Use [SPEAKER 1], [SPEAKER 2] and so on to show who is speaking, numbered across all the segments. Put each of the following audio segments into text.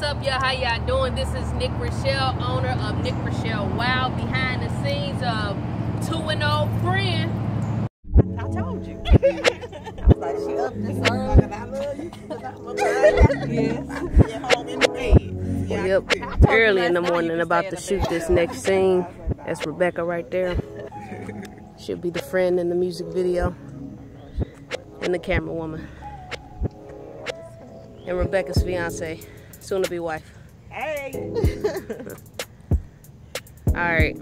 [SPEAKER 1] what's up, y'all? How y'all doing? This is Nic Richelle, owner of Nic Richelle Wow, behind the scenes of To an Old Friend.
[SPEAKER 2] I told you. I was like, she up this early and I love you. Yes. Get home in the bed. Yeah,
[SPEAKER 1] Yep, early in the morning, about to shoot this next scene. That's Rebecca right there. She'll be the friend in the music video, and the camera woman, and Rebecca's fiance, soon to be wife.
[SPEAKER 2] Hey.
[SPEAKER 1] All right.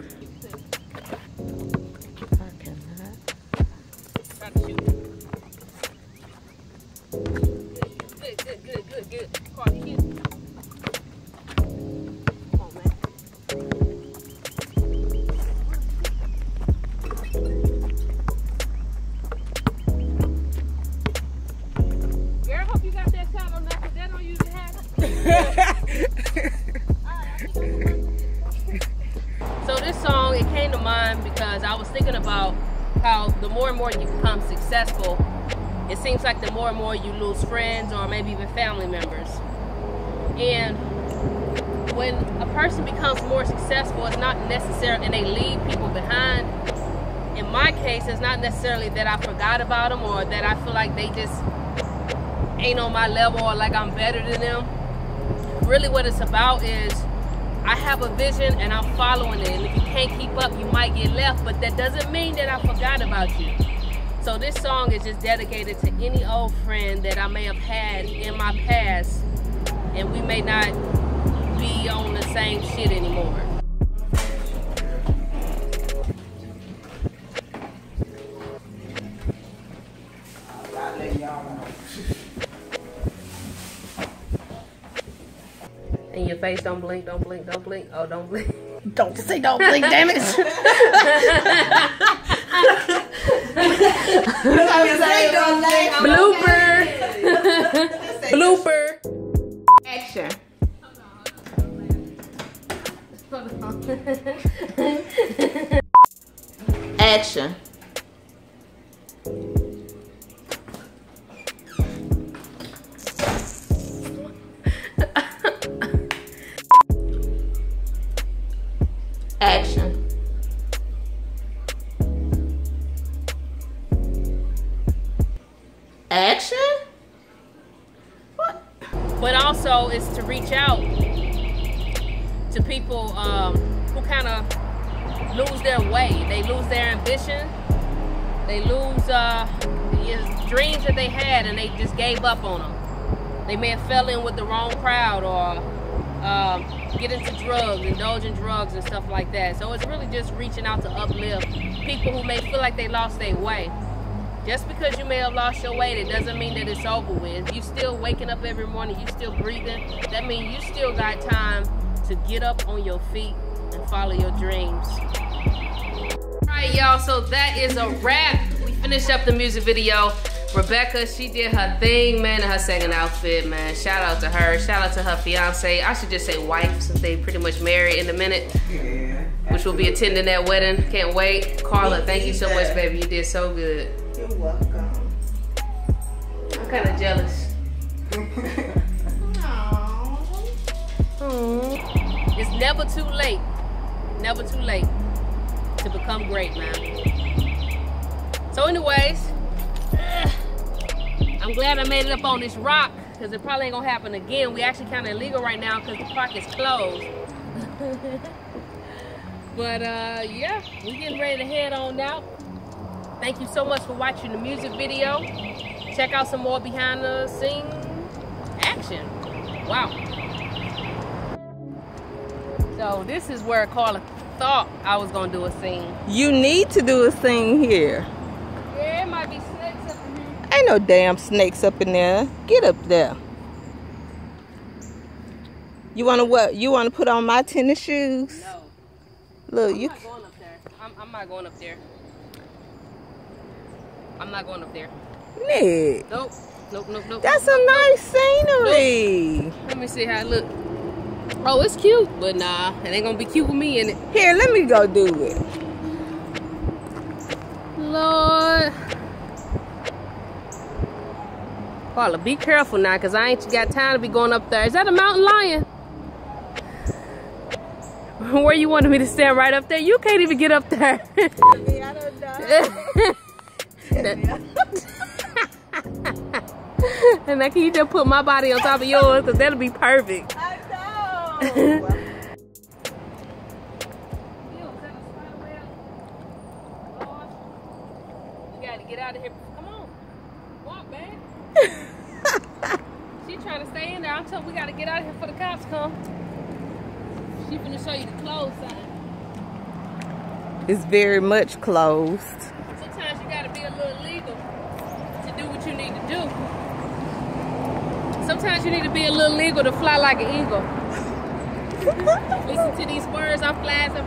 [SPEAKER 1] So this song, it came to mind because I was thinking about how the more and more you become successful, it seems like the more and more you lose friends or maybe even family members. And when a person becomes more successful, it's not necessarily, and they leave people behind. In my case, it's not necessarily that I forgot about them or that I feel like they just ain't on my level or like I'm better than them. Really, what it's about is I have a vision and I'm following it. And if you can't keep up, you might get left, but that doesn't mean that I forgot about you. So this song is just dedicated to any old friend that I may have had in my past, and we may not be on the same shit anymore. Your face don't blink, don't blink, don't blink. Oh, don't blink.
[SPEAKER 2] Don't say don't blink, damn it.
[SPEAKER 1] Blooper. Blooper.
[SPEAKER 2] Action. Action. Action. Action? What?
[SPEAKER 1] but also it's to reach out to people um, who kind of lose their way. They lose their ambition. They lose uh, dreams that they had, and they just gave up on them. They may have fell in with the wrong crowd or um, get into drugs, indulge in drugs and stuff like that. So it's really just reaching out to uplift people who may feel like they lost their way. Just because you may have lost your weight, it doesn't mean that it's over with. You still waking up every morning, you still breathing. That means you still got time to get up on your feet and follow your dreams. All right, y'all. So that is a wrap. We finished up the music video. Rebecca, she did her thing, man, in her second outfit, man. Shout out to her. Shout out to her fiance. I should just say wife, since they pretty much married in a minute. Which will be attending that wedding. Can't wait. Carla, thank you so much, baby. You did so good.
[SPEAKER 2] You're welcome.
[SPEAKER 1] I'm kind of jealous. Aw. It's never too late. Never too late to become great, man. So, anyways, I'm glad I made it up on this rock because it probably ain't gonna happen again. We actually kind of illegal right now because the park is closed. but uh, yeah, we getting ready to head on out. Thank you so much for watching the music video. Check out some more behind the scene action. Wow. So this is where Carla thought I was gonna do a scene.
[SPEAKER 2] You need to do a scene here.
[SPEAKER 1] Yeah, it might be snakes up in here.
[SPEAKER 2] Ain't no damn snakes up in there. Get up there. You wanna what? You wanna put on my tennis shoes?
[SPEAKER 1] No,
[SPEAKER 2] Look,
[SPEAKER 1] I'm
[SPEAKER 2] you
[SPEAKER 1] not going up there. I'm, I'm not going up there. I'm not going up there.
[SPEAKER 2] Nic.
[SPEAKER 1] Nope. Nope. Nope. Nope.
[SPEAKER 2] That's
[SPEAKER 1] nope,
[SPEAKER 2] a
[SPEAKER 1] nope,
[SPEAKER 2] nice scenery.
[SPEAKER 1] Let me see how it look. Oh, it's cute, but nah, it ain't gonna be cute with me in it.
[SPEAKER 2] Here, let me go do it.
[SPEAKER 1] Lord. Paula, be careful now, because I ain't got time to be going up there. Is that a mountain lion? Where you wanted me to stand right up there? You can't even get up there.
[SPEAKER 2] I mean, I don't know.
[SPEAKER 1] And now can you just put my body on top of yours? Because that'll be perfect.
[SPEAKER 2] I know.
[SPEAKER 1] You gotta get out of here. Come on. Walk, babe. she trying to stay in there. I'm telling we gotta get out of here before the cops come. She finna show you the clothes sign.
[SPEAKER 2] It's very much closed.
[SPEAKER 1] Sometimes you gotta be a little legal to do what you need to do. Sometimes you need to be a little legal to fly like an eagle. Listen to these words, I'm fly as a